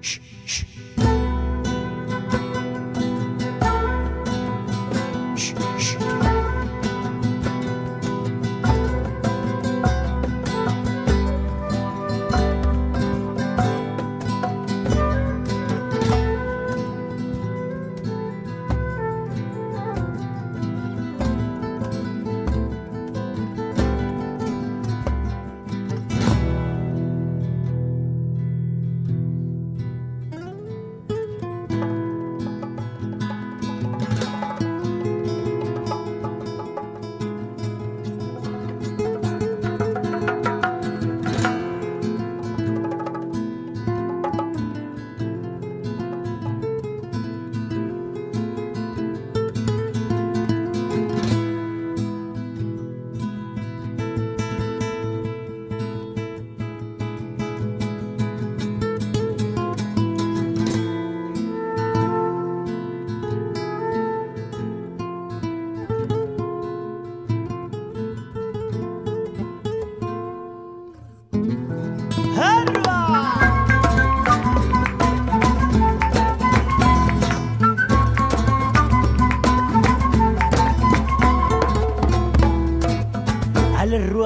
shh, shh.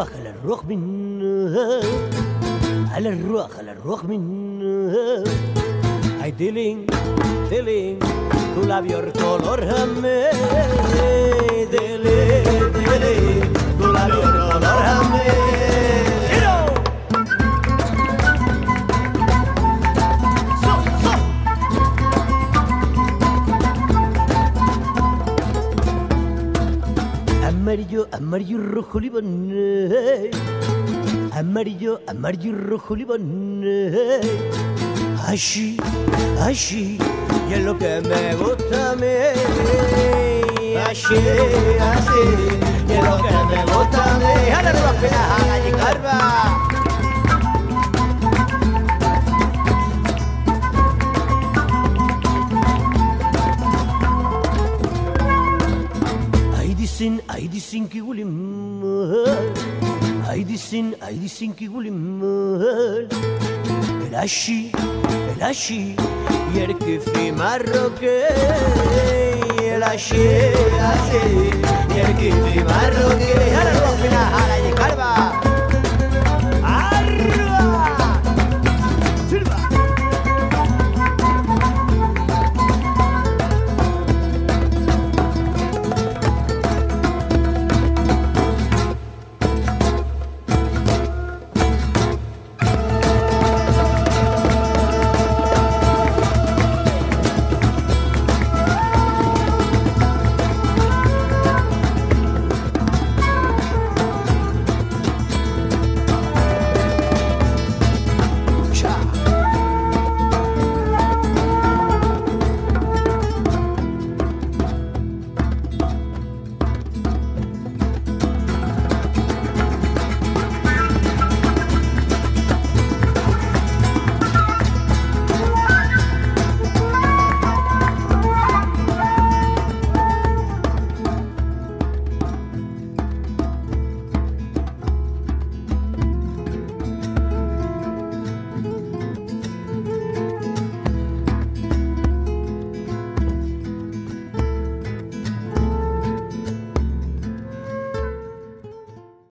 الروح على الروح منها على الروح على الروح منها هاي ديلين ديلين تو كل ابيور كولور همي Amarillo, amarillo, rojo, limón. Amarillo, amarillo, rojo, limón. Así, así, y es lo que me gusta a mí. Así, así, y es lo que me gusta a mí. ¡Jala de las penas a la Ay dicen, ay dicen que huele mal. Ay dicen, ay dicen que huele mal. El ashi, el ashi, y el que